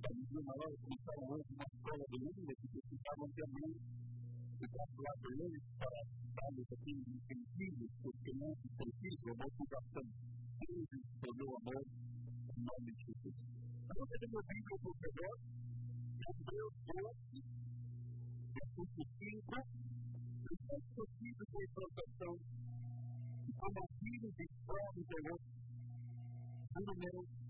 talvez a maior evolução hoje na escola do mundo, que precisavam também exagerar leis para darmos aqui incentivos, porque não se precisa uma ocupação simples pelo amor em nome de Jesus. Então, você tem ouvido o professor, Hebreus 12, versículo 5, o texto 5 de exaltação, e como filhos de escravos de Deus, número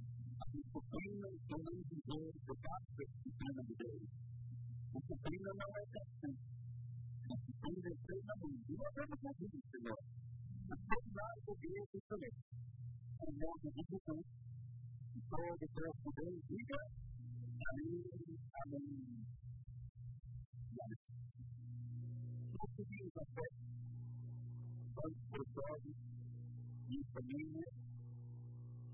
proclaim the living word of God for the end of the day. We proclaim the way that we and proclaim the freedom of the Lord of the Jesus to know. The same God will be able to finish. And now the Jesus will declare the prayer for the leader. Amen. Amen. Yes. Just to be in the faith, but for God, you can name it.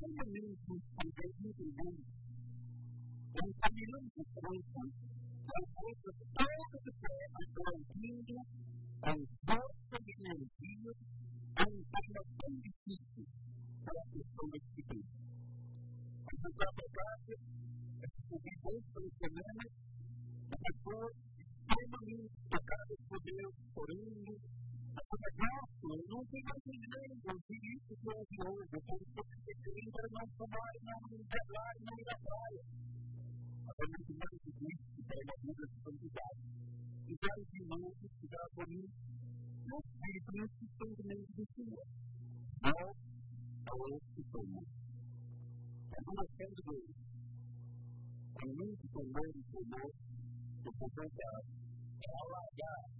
R socialz, futur atini mer pampli pals, entaio dos rostruci, qui la solenibus Stockton parico stemato somittu. ética, Rollandia al forumimos, au participvere in doctorinis acto in'llunium, et Stejanewag собibus l gasto, não tem mais dinheiro, e isso que eu de hoje, o povo está se sentindo para não tomar, não integrar, não ir à praia. Agora, isso não é de Cristo, que pega a vida de santidade. E quero de novo que dá por mim, não sempre o que estão dentro do Senhor, nós aos que tomam. A minha fé de Deus, a mim que tomou e tomou, o povo é alargar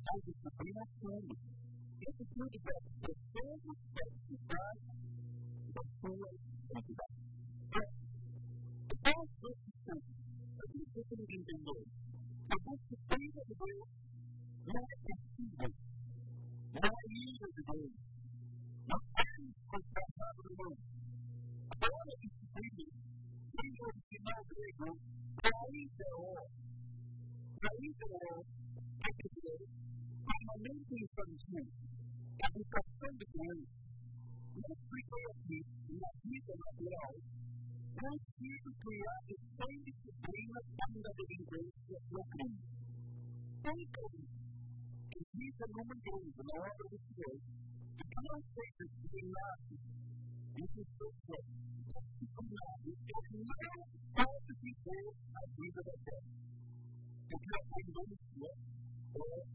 as a supreme authority. If the truth that the full respect to God was fully taken back. But the false witnesses of the system in the Lord, and what's the state of the world? Not the people, not the need of the world, not the need of the power of the world. God is the freedom. We are the people of the world. is the all. God is the all. I the do amazing solution that is concerned the world. Most frequently, we are people of love. Most people create the same disagreement under the embrace of looking. Thank you. And these are human beings in all of this world. The conversation this is so good. Just become love. It's getting you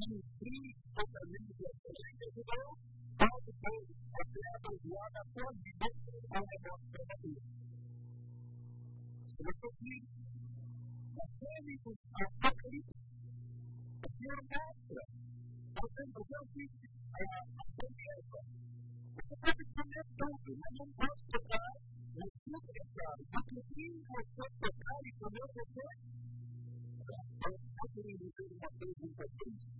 cumprir o caminho a ajudou ao povo a ser abençoado a sua vida ao negócio verdadeiro. Eu estou aqui, aquele que está aqui, a senhora mostra, a senhora Deus diz, a promessa. Você pode fazer tudo, mas não pode tocar no seu pecado. Porque se você tocar e comer o pecado, eu estou querendo dizer uma coisa para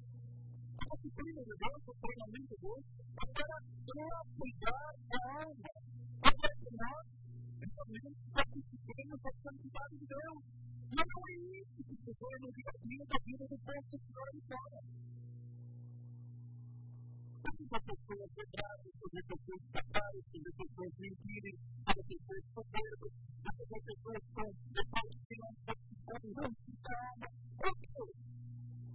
constituindo liderança do parlamento de hoje para reafirmar a alma, aproximar realmente da disciplina da santidade de Deus. E não é isso que se vê no dia a dia da vida do povo que está em casa. Tantas pessoas quebradas, tantas pessoas capazes, tantas pessoas mentiras, tantas pessoas soberbas, tantas pessoas com defeitos, não participando, não se calma. Ok,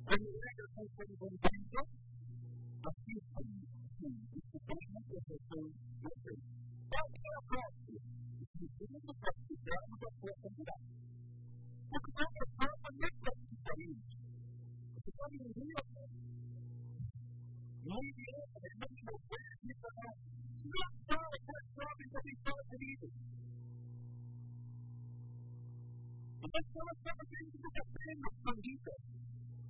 When you have your husband when you go, but he's please, if you don't have your husband, let's say, that can't help you. If you see the question, that will get more than that. Porque não é para fazer isso aí. Porque não é real. Não é real, é não é real, é não é real. Não fala, não sabe, não tem fala comigo. Mas nós estamos fazendo isso que está sendo expandido.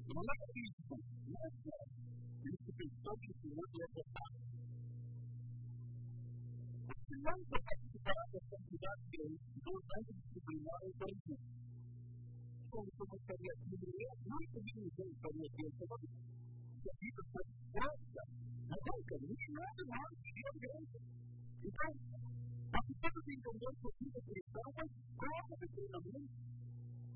Não é físico, não é sério. Isso pensou que o mundo é possível não é participar da santidade de Deus, dos anjos disciplinados, é possível Como se eu gostaria de me muito bem, eu gostaria de ter que a vida foi disposta, mas não é possível mais, é Deus. Então, a pessoa que entendeu que vida cristã foi disposta, treinamento,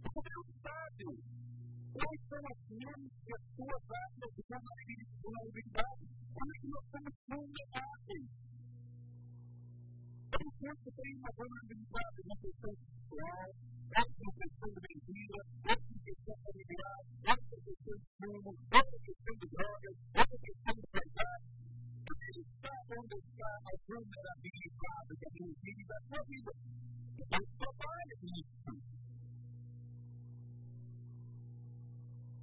comentado quais são as grandes pessoas aptas de vulnerabilidade, como é que nós somos vulneráveis. Por exemplo, tem uma vulnerabilidade na questão sexual, outra na questão de mentira, outra na questão familiar, outra na questão de fumo, outra na questão de drogas, outra na questão de vaidade. Tudo está onde está a vulnerabilidade da minha vida, da vida. Eu trabalho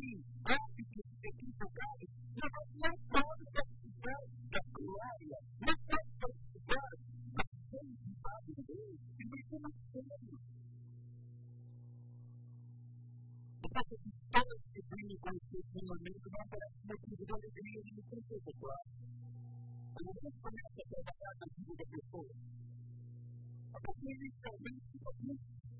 que que que Thank you.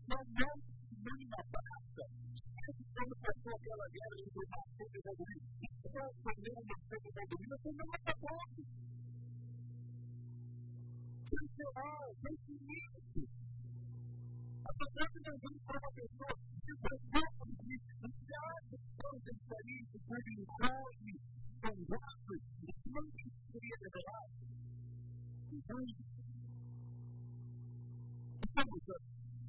Mas não nada basta. Quando a pessoa ela vier e diz, ah, eu vou morrer, eu vou morrer, eu vou morrer, você não é capaz.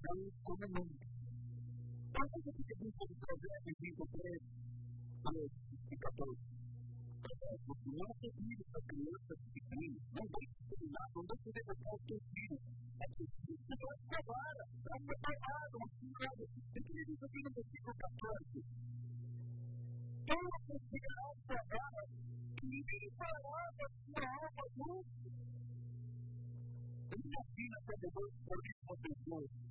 cristão como mundo. Olha o que diz o Provérbios 23, 13 e 14. Porque não é filho da criança que tem, não deixe de terminar, não deixe de deixar o seu filho. É que o filho não é trabalha, não é preparado, não é preparado. Eu queria dizer aqui no versículo 14. Toda a confiança dela limparava sua alma doce. Imagina que depois de poder proteger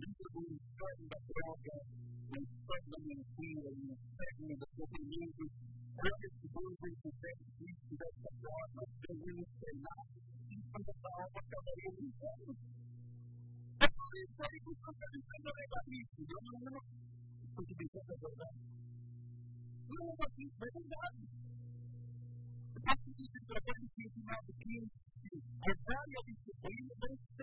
dentro do inferno da droga, do inferno da mentira, do inferno do sofrimento, grandes coisas que devem existir dessa forma, devem ensinar isso nessa alma cada um de nós. Agora, isso aí que está realizando é legalismo, eu não lembro. Estou te dizendo a verdade. Não é legalismo, é verdade. Depois que se está de ensinar o que a área disciplina não se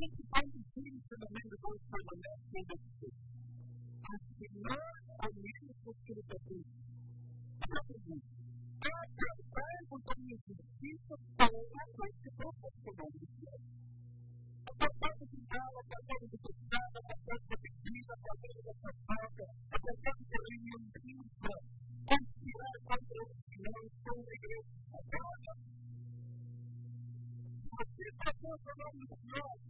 principais espíritos do mundo hoje permanecem que você. Assinar ao menos o que ele produz. Ela transforma a minha justiça eu participação profissional do Senhor. A proposta de gala, a proposta de cuidado, a proposta de bebida, a proposta de proposta, a proposta de reunião física, confiar contra o Senhor, com a igreja, a Deus. Você está transformando o Senhor.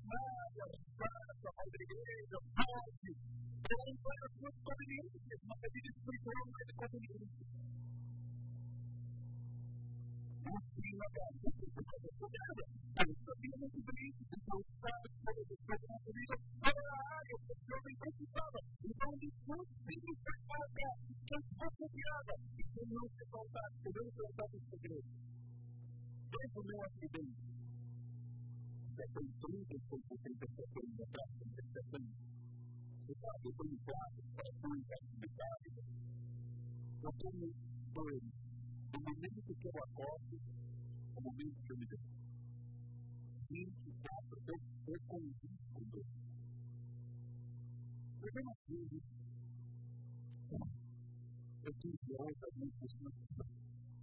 Vargas, Vargas, Rodrigueiro, Rádio. Então, vários muito convenientes, mas a gente explicou mais convenientes. Assim, na casa, a gente está acompanhada. A gente está vindo muito bem, está usado, está usado, está para a área, funciona em preocupada. Então, o discurso tem que ser para tem que ser confiada. E não se faltar, podemos tratar dos segredos. Mesmo não acidente. Eu tenho dois. O momento que eu acordo, o momento que eu me deito. 24, eu, eu convivo com Deus. Eu tenho filhos. Eu tenho dias a que pessoa.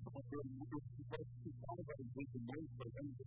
Eu comprei um livro que pode ficar, vai dizer que não, por exemplo,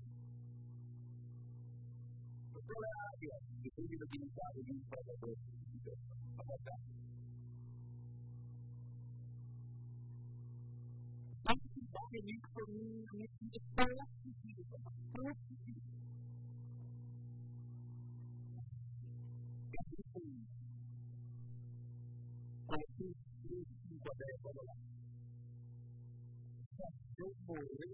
área de credibilidade de um pregador abordado. A atividade ali para mim é uma atividade Eu morei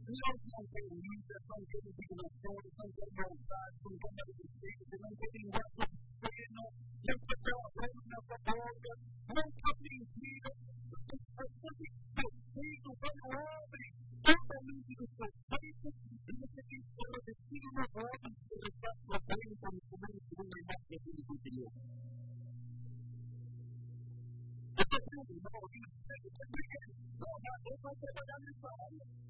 we don't have to use that from getting people to store it, from getting our side, from getting out of the state, and then getting work with the state, and then put their own way, and then put their own way. We're coming in here, we're looking for the state, we're going around, and don't let me do this for places, and we're looking for the state, and we're working for the stuff we're waiting for, and we're waiting for the next thing we can do. Thank you.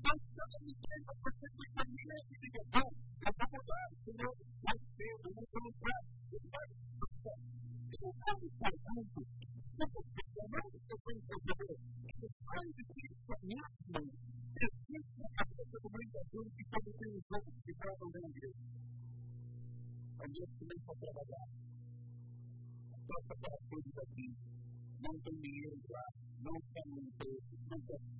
Deixando a licença por ser de família e de vai mudar, entendeu? Vai ser, eu vou perguntar, vai não vou que eu tenho que fazer. Eu vou que a minha mãe existe a própria que está no seu jogo que está no meu igreja. A minha começa a trabalhar. A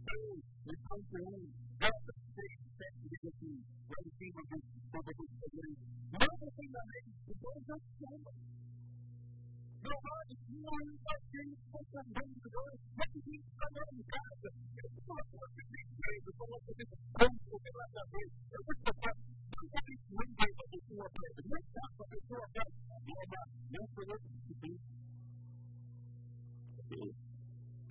We come to Him, just the same that to when we came with Him, so that we could live. One of the not so much. Your heart is more than that thing to happen What do you think in God? It's not what you think today, the Lord is going to be like that way. It was the fact that it's one day that it's more prayer. The next time, but it's more prayer. Lord, that's for us to do. Thank you.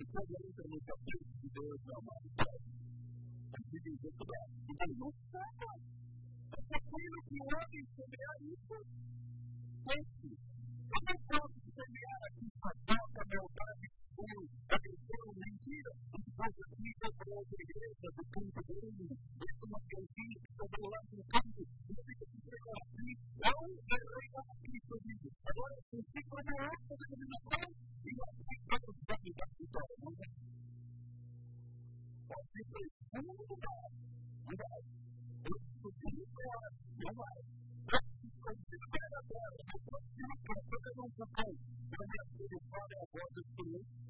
Because I was a little bit confused, or I felt a little bit, I'm kidding, just a little, but I was a little bit, but I kind of knew what I was thank you, I don't know if it's a reality or a fact, I don't know, but I Brasil, da questão mentira, partida para as igrejas do campo grande, é uma conquista do lado do campo, e se entrega assim, não é reina que Cristo vivo. Agora, o princípio é a arte da dominação e nós precisamos da vitória, não é? Pode ser feito, mas não mudar, mudar. Eu estou sendo claro, não vai. Eu estou sendo claro agora, eu estou sendo claro, eu estou sendo claro, eu estou eu estou sendo claro.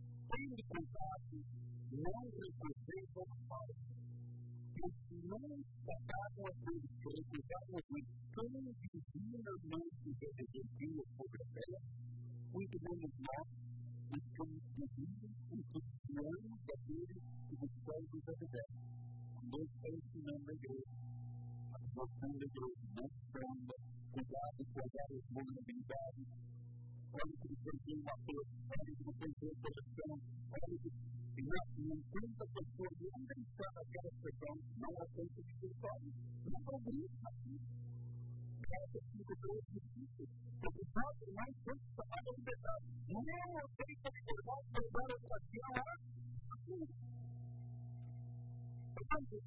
bene di contatti, non per contento a fare. E se non portato a quelli che ricordavano quei toni di vino nostri per esercizio e fotografia, poi che non è mai e con il suo vino in costruzione di sapere che questo suo vino è vero. Non penso non è vero, ma non è vero, non è vero, non è vero, non è vero, non è vero, non è vero, non è vero, non è vero, non è vero, non quando o tempo mapeou a distribuição da população ali dentro em 50% que tipo de tipo de tipo sabe mais sexto outro bit né uma verificação da variação aqui então dia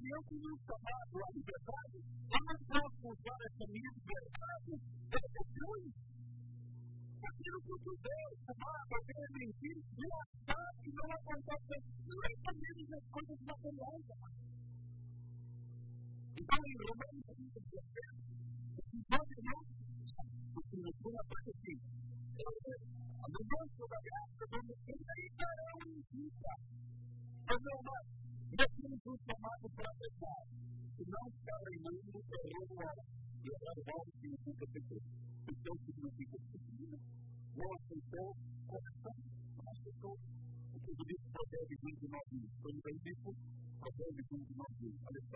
18 de abril entra com a assistência para aquilo que o Deus vai fazer em ti, e a paz que não acontece nunca menos as coisas materiais, amados. Então, em Romanos 15, 16, o que nós temos, o que nós temos aqui, é a mudança da graça, a mudança da graça, a mudança da graça, a mudança da graça, a mudança da graça, a mudança da graça, a mudança da graça, a mudança because you will be distributed. Now, if they sell, that's something that's not difficult. Because it is how bad it is in our view. So, you know, people, how bad it is in our And it's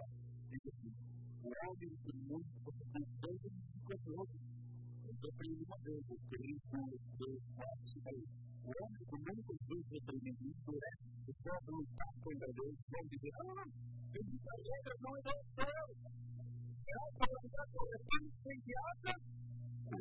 allowing the move of the building to get the open. And so, they are not able to do their lives today. Well, the medical group that they need to do that, the problem is not going to be able to This is how they are going to go. They are going to go to you.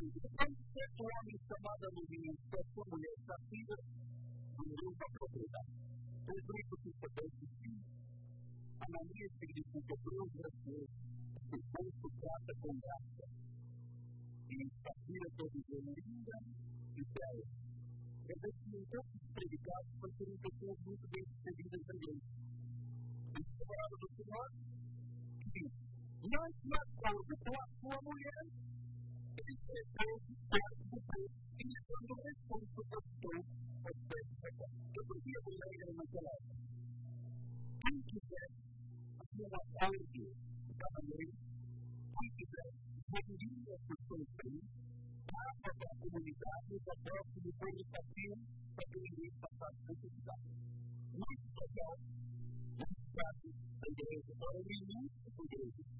anche se ora mi sta vada non mi sta come le sta vivo non mi sta proprio da un brutto che sta per sì a non mi sta di tutto però che è che con sto tratta con grazia e mi sta vivo così che mi rinda si chiede se si non c'è più predicato per qua Sì, اس کے ساتھ اس کے ساتھ اس کے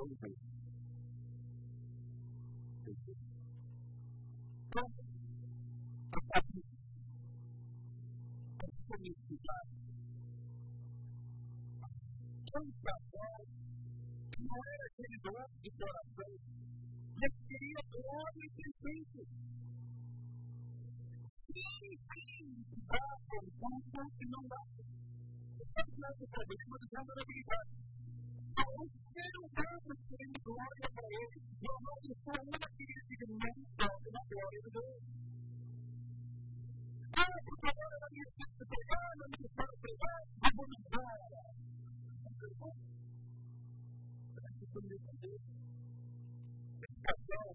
Moses. you. the purpose ser um grande filho, glória para ele. Eu não sou uma criança que não pode na eu de Deus. Ah, porque agora na minha eu pegando, me estão pegando, eu vou me dar. Será que eu me entendeu? Esse casal,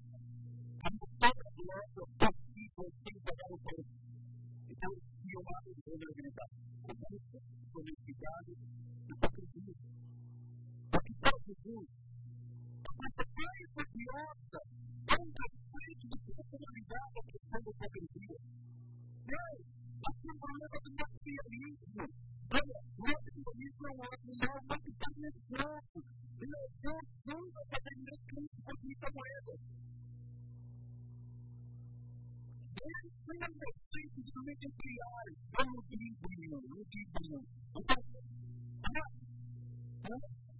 a motora do lado, eu consigo, eu tenho que pagar o preço. Então, se eu não me vulnerabilidade, com isso, com necessidade, eu estou perdido. But he tells the Jews, but the grave was the answer. Only the grave was the only battle to send us up in here. Yay! I can remember the next day of the evening. But nothing of Israel was in there, but the goodness now. You know, God knows that I can make things for me somewhere else. Every single thing is coming into the eyes. I'm looking for you, looking for you. I'm not. I'm not.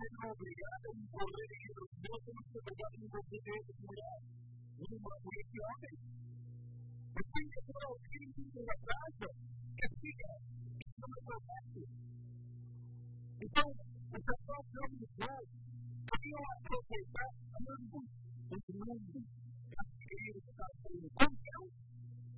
questo obbligato di correre il suo posto per fare un po' di tempo per un po' et tempo e quindi però in una frase che dice che non lo so e poi ho fatto un po' di tempo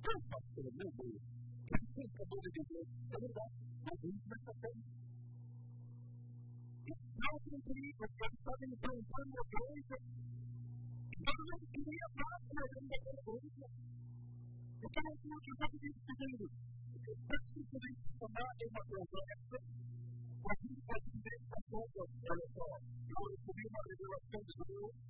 Thank you. to a to a to to to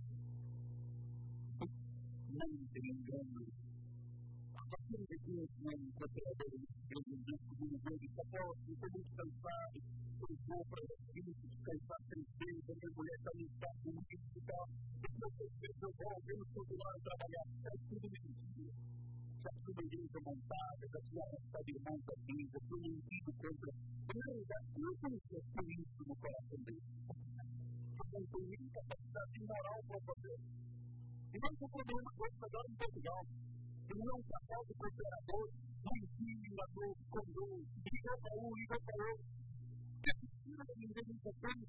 denigrando. Accepitum est maius quod ab eo dedit, et hoc est simplex oratio pro scilicet calceantibus regulamentum et principium. Hoc est per novam regulam laborare per omnes. Certo de hoc et pro et hoc est maxime Nós recebemos pode agora em Portugal. Ele é um casal de preparadores, Luizinho, Adô, Condum, Igor Paú, Igor Paú. Desistina das indenizações.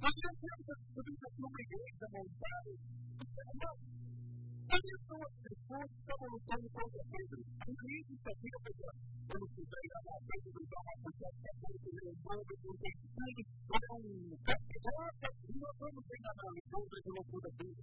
Nós não está a indenização uma igreja montada. Não. Quais são as o que estavam lutando contra Pedro? A igreja o que quando se veio a morte do Dom, o pastor do meu povo, o testemunho, era um castigo, nós vamos enganar o povo o que dele.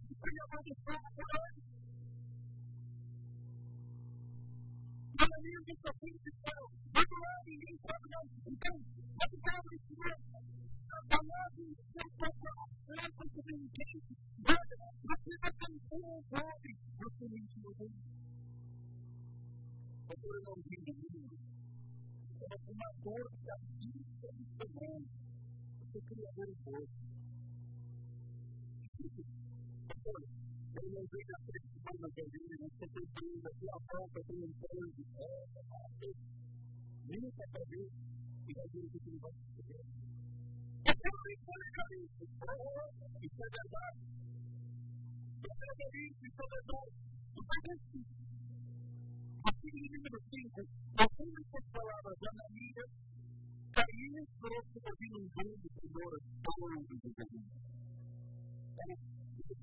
Olha o que está hoje. Olha o que está acontecendo. Muito bom, ninguém sabe não. Então, vamos para o ensino. A nova educação, a inteligência, você já tem um jovem, você não mudou. Agora não tem nenhum. É uma dor da vida, do seu criador hoje coisa. Eu não sei se é uma vida, não sei se tem vida, a volta, tem um trânsito, nem o papel e vai ter que levar. Eu sei que foi isso, isso é verdade. Eu sei que isso, isso é verdade. Não faz assim. Aquele número 5, algumas das palavras da Maria caíram sobre o caminho do Senhor, sobre o Senhor.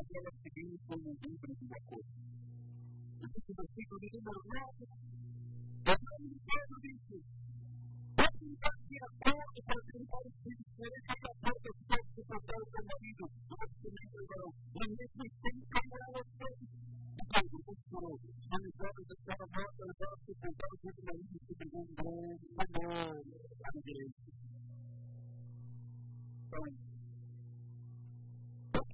di itu aquelas que vêm como um livro Kita acordo. Esse versículo número 9, Deus dizendo isso, tentar de acordo com as vontades de Deus, que a porta Kita Deus se papel do marido, mas que nem o não, o mesmo tem que ir ao espelho. E Deus Kita a miséria da sua morte, o braço do braço do marido, que tem um grande amor, a igreja. Então,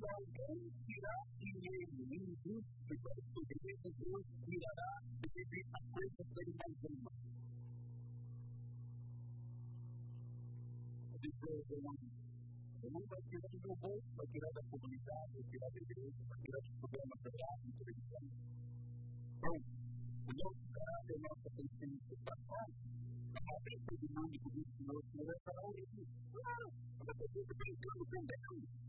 bendecirá y ingin de cuerpo de Jesús tidak desde las fuerzas del alma. Dice el mundo es que no tiene voz, cualquiera de la comunidad, cualquiera de la iglesia, cualquiera de los problemas de la televisión. Hoy, no será de nuestra presencia pasada. Como a veces el mundo dice, no será ahora. Ah, una persona que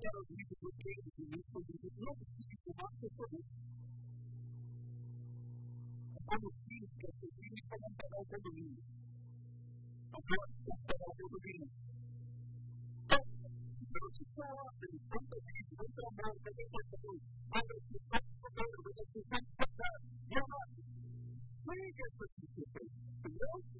quero ouvir de vocês, de mim, sobre o não preciso mais que sobre É como se o que eu tive para não pagar o condomínio. Não pode pagar o condomínio. Então, eu te falo, eu não preciso, eu não trabalho, eu não posso fazer, mas eu te falo, eu não preciso, eu não trabalho, eu não Mas essas pessoas, não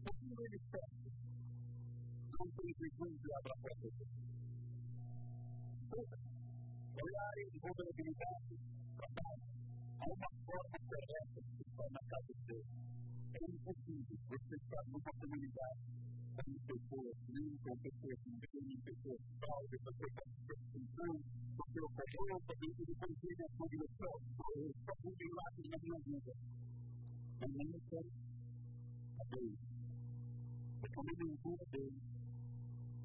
سڀني ڪمپنيون جي اڀرڻ جي صلاحيتن کي ڏسڻ سان، اسان کي اهو ڏسڻ ۾ اچي ٿو ته انهن جي انوائشن ۽ پنهنجي قابل تصديقيت جي ڪري، انهن جي انوائشن ۽ پنهنجي قابل تصديقيت جي ڪري، انهن جي انوائشن ۽ پنهنجي قابل تصديقيت جي ڪري، انهن جي Beklediğim için şey,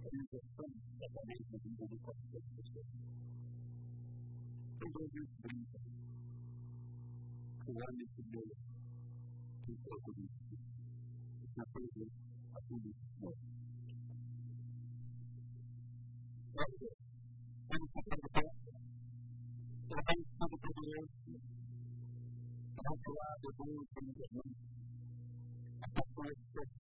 elinizden yapamayı sizin de bir parça Bu da bir bilimde. Kulağın içinde bir korku değil. Yapayı bir akıl değil. Başka, ben bu kadar da ben bu kadar da ben bu kadar da ben bu kadar da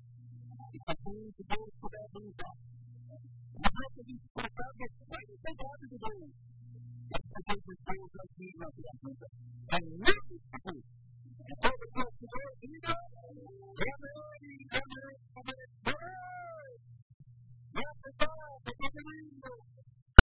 y continue to go for that rebound. You have to be like that get certain things out of the game. That's the thing that brings us the email to that rebound. And not the people. And all the folks who are in the Yes, it's all. It's all. It's all.